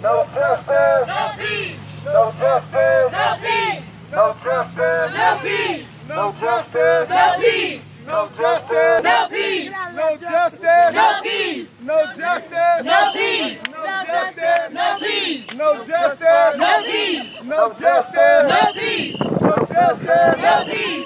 No justice. No peace. No justice. No peace. No justice. No peace. No justice. No peace. No justice. No peace. No justice. No peace. No justice. No peace. No justice. No peace. No justice. No peace. No justice. No peace. No justice. No peace.